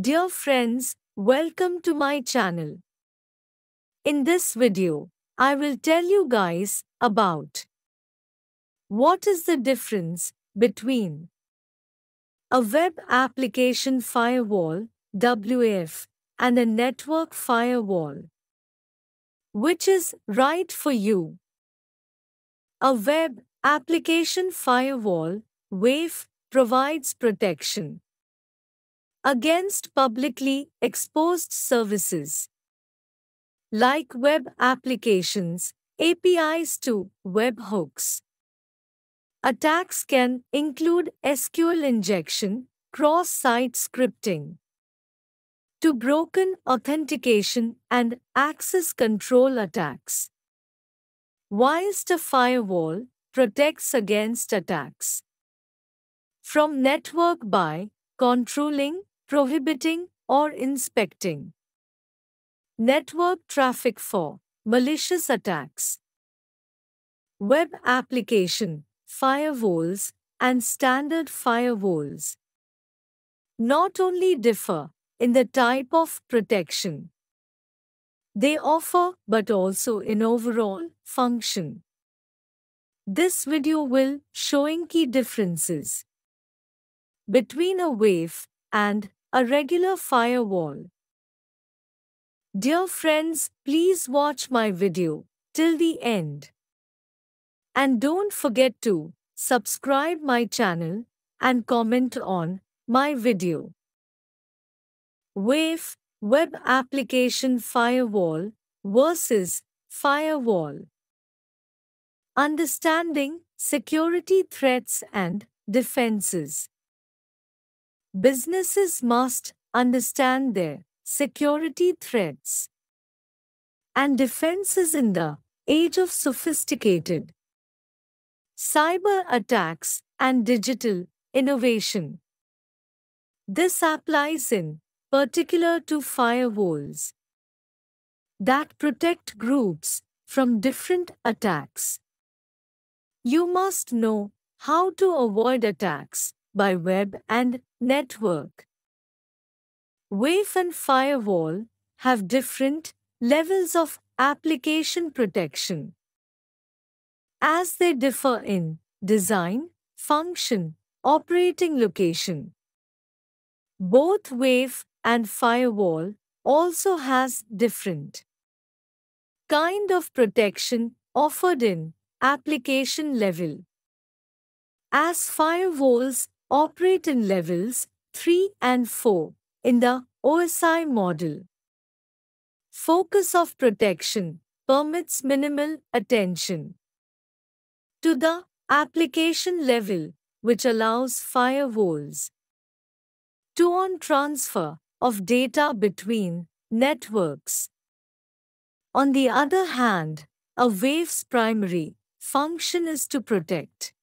Dear friends, welcome to my channel. In this video, I will tell you guys about what is the difference between a web application firewall WAF and a network firewall. Which is right for you? A web application firewall WAF provides protection against publicly exposed services like web applications, APIs to webhooks. Attacks can include SQL injection, cross site scripting, to broken authentication and access control attacks. Whilst a firewall protects against attacks from network by controlling, prohibiting, or inspecting network traffic for malicious attacks. Web application, firewalls, and standard firewalls not only differ in the type of protection they offer but also in overall function. This video will showing key differences between a WAF and a regular firewall. Dear friends, please watch my video till the end. And don't forget to subscribe my channel and comment on my video. WAF Web Application Firewall versus Firewall Understanding Security Threats and Defenses Businesses must understand their security threats and defenses in the age of sophisticated cyber attacks and digital innovation. This applies in particular to firewalls that protect groups from different attacks. You must know how to avoid attacks by web and network. WAF and firewall have different levels of application protection. As they differ in design, function, operating location. Both WAF and firewall also has different kind of protection offered in application level. As firewalls operate in levels 3 and 4 in the OSI model. Focus of protection permits minimal attention to the application level, which allows firewalls to on transfer of data between networks. On the other hand, a wave's primary function is to protect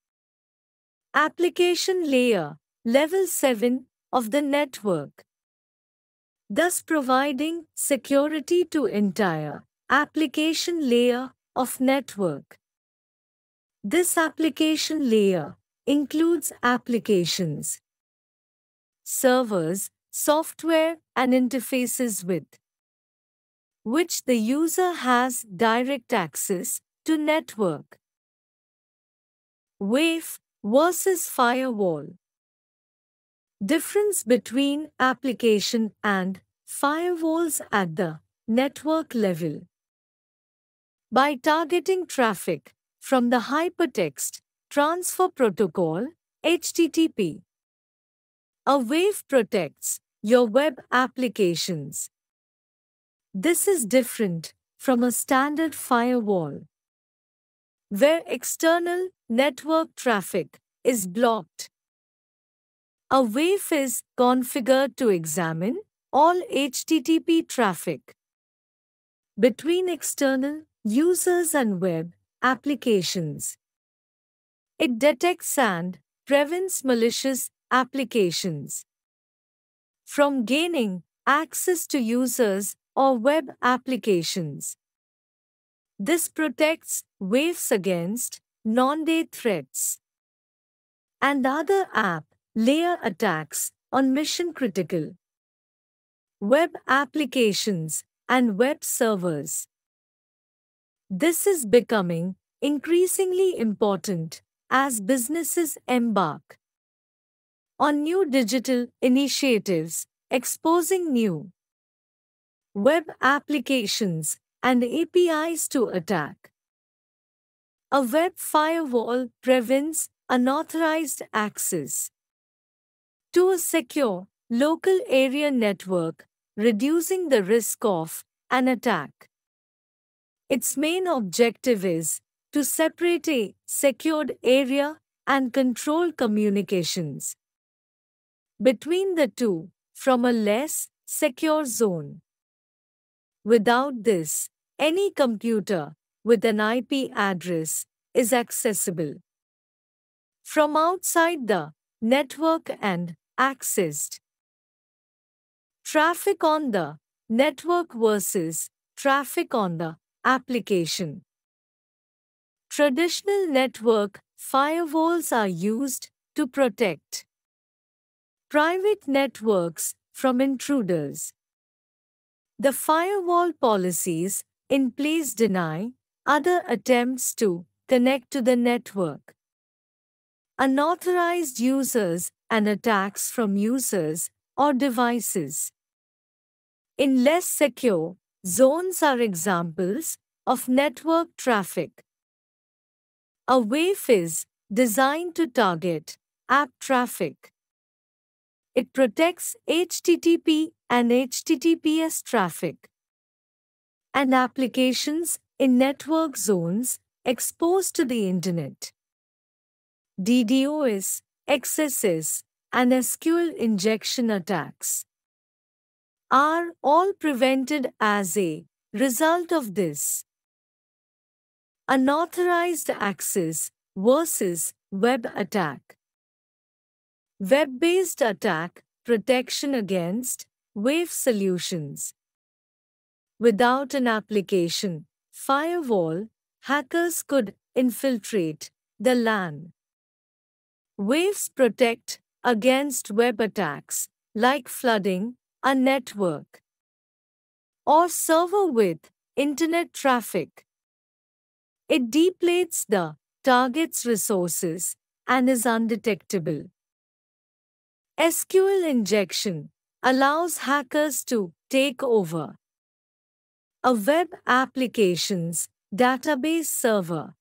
Application layer, level 7 of the network. Thus providing security to entire application layer of network. This application layer includes applications, servers, software and interfaces with which the user has direct access to network. WAF versus firewall. Difference between application and firewalls at the network level. By targeting traffic from the Hypertext Transfer Protocol HTTP, a wave protects your web applications. This is different from a standard firewall where external network traffic is blocked. A WAF is configured to examine all HTTP traffic between external users and web applications. It detects and prevents malicious applications from gaining access to users or web applications. This protects WAFs against non-day threats and other app layer attacks on mission-critical web applications, and web servers. This is becoming increasingly important as businesses embark on new digital initiatives, exposing new web applications and APIs to attack. A web firewall prevents unauthorized access to a secure local area network, reducing the risk of an attack. Its main objective is to separate a secured area and control communications between the two from a less secure zone. Without this, any computer with an IP address is accessible from outside the network and accessed. Traffic on the network versus traffic on the application. Traditional network firewalls are used to protect private networks from intruders. The firewall policies in place deny other attempts to connect to the network. Unauthorized users and attacks from users or devices. In less secure zones are examples of network traffic. A WAF is designed to target app traffic. It protects HTTP and HTTPS traffic and applications in network zones exposed to the Internet. DDoS, XSS, and SQL injection attacks are all prevented as a result of this. Unauthorized access versus web attack. Web based attack protection against wave solutions. Without an application, firewall, hackers could infiltrate the LAN. Waves protect against web attacks like flooding a network or server with internet traffic. It depletes the target's resources and is undetectable. SQL injection allows hackers to take over a web application's database server.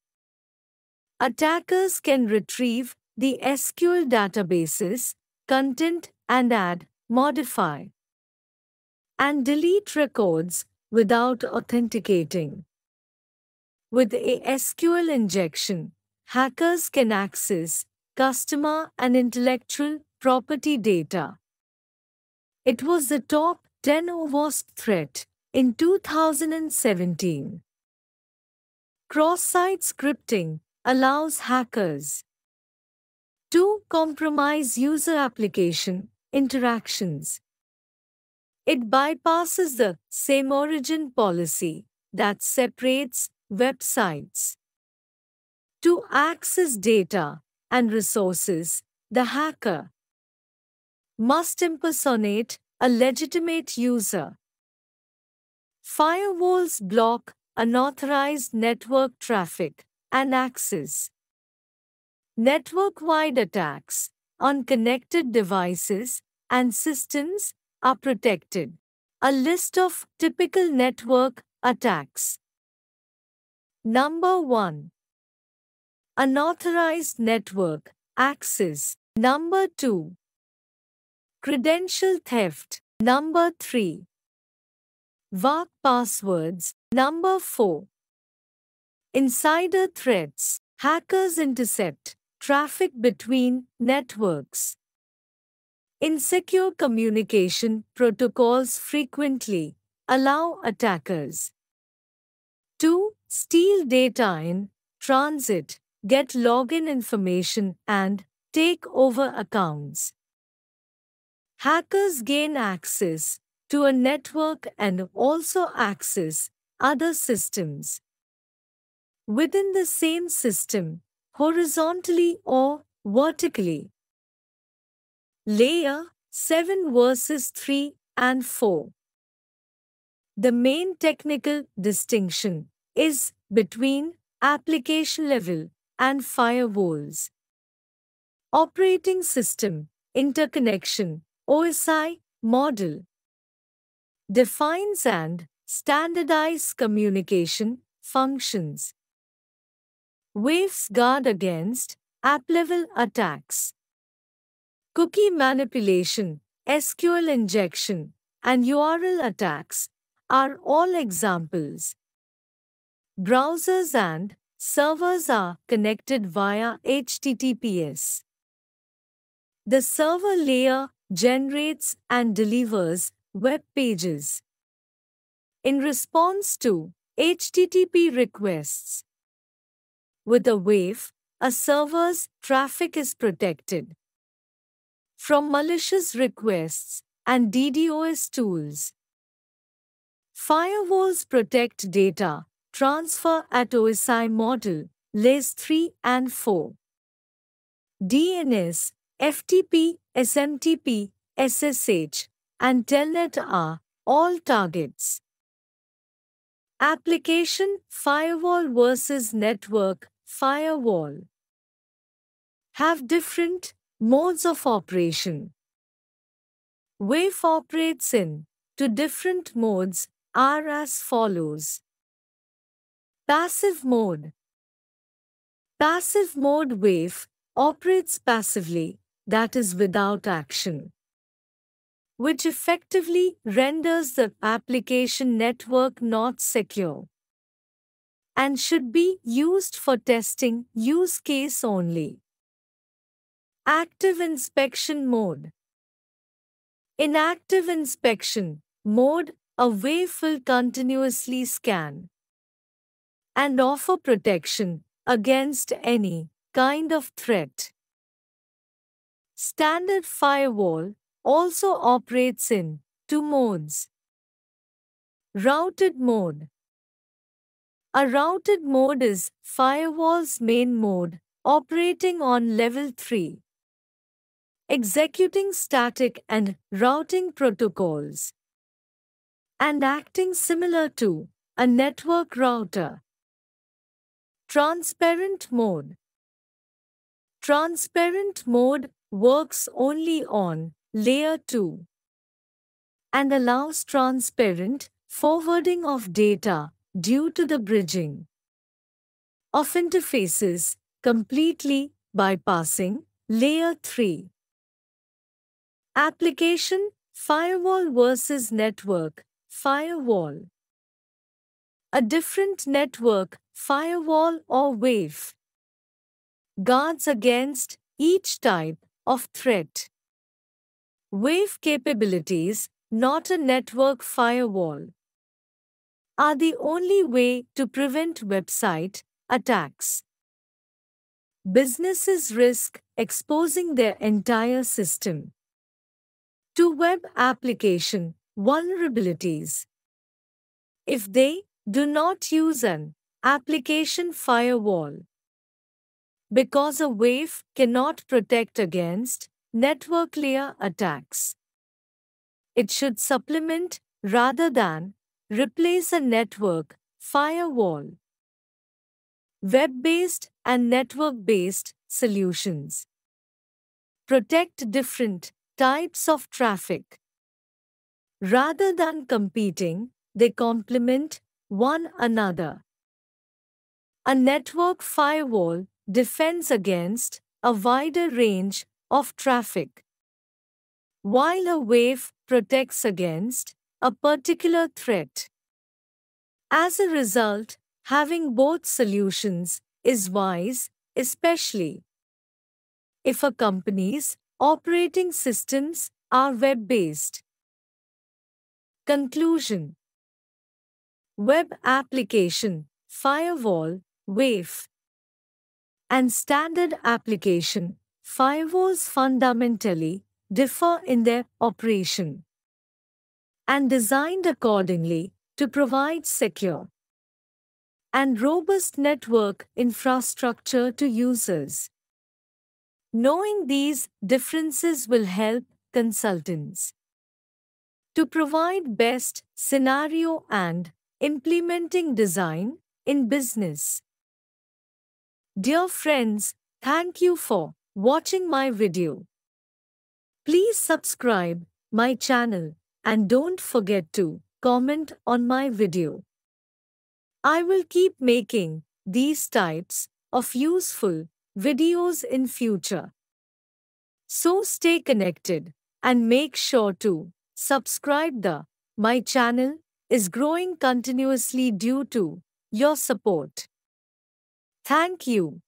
Attackers can retrieve the SQL database's content and add, modify, and delete records without authenticating. With a SQL injection, hackers can access customer and intellectual property data. It was the top 10 worst threat in 2017. Cross-site scripting allows hackers to compromise user application interactions. It bypasses the same origin policy that separates websites. To access data and resources, the hacker must impersonate a legitimate user. Firewalls block unauthorized network traffic and access. Network-wide attacks on connected devices and systems are protected. A list of typical network attacks. Number 1. Unauthorized network access. Number 2. Credential theft. Number 3. VAC passwords. Number 4. Insider threats. Hackers intercept traffic between networks. Insecure communication protocols frequently allow attackers to steal data in transit, get login information, and take over accounts. Hackers gain access to a network and also access other systems. Within the same system, horizontally or vertically. Layer 7 versus 3 and 4. The main technical distinction is between application level and firewalls. Operating System Interconnection OSI model defines and standardize communication functions. Waves guard against app-level attacks. Cookie manipulation, SQL injection, and URL attacks are all examples. Browsers and servers are connected via HTTPS. The server layer generates and delivers web pages. In response to HTTP requests, with a WAF, a server's traffic is protected from malicious requests and DDoS tools. Firewalls protect data transfer at OSI model, layers 3 and 4. DNS, FTP, SMTP, SSH, and Telnet are all targets. Application Firewall versus Network Firewall have different modes of operation. WAF operates in two different modes are as follows. Passive mode Passive mode WAF operates passively, that is without action which effectively renders the application network not secure and should be used for testing use case only. Active inspection mode. In active inspection mode, a wave will continuously scan and offer protection against any kind of threat. Standard firewall also operates in two modes. Routed mode. A routed mode is firewall's main mode operating on level 3, executing static and routing protocols, and acting similar to a network router. Transparent mode. Transparent mode works only on Layer 2 and allows transparent forwarding of data due to the bridging of interfaces completely bypassing Layer 3. Application Firewall versus Network Firewall A different network, firewall or wave, guards against each type of threat. Wave capabilities, not a network firewall, are the only way to prevent website attacks. Businesses risk exposing their entire system to web application vulnerabilities. If they do not use an application firewall, because a WAF cannot protect against network layer attacks. It should supplement rather than replace a network firewall. Web-based and network-based solutions protect different types of traffic. Rather than competing, they complement one another. A network firewall defends against a wider range of traffic. While a wave protects against a particular threat. As a result, having both solutions is wise, especially if a company's operating systems are web-based. Conclusion Web application, firewall, WAF, and standard application Firewalls fundamentally differ in their operation and designed accordingly to provide secure and robust network infrastructure to users. Knowing these differences will help consultants to provide best scenario and implementing design in business. Dear friends, thank you for watching my video. Please subscribe my channel and don't forget to comment on my video. I will keep making these types of useful videos in future. So stay connected and make sure to subscribe the my channel is growing continuously due to your support. Thank you.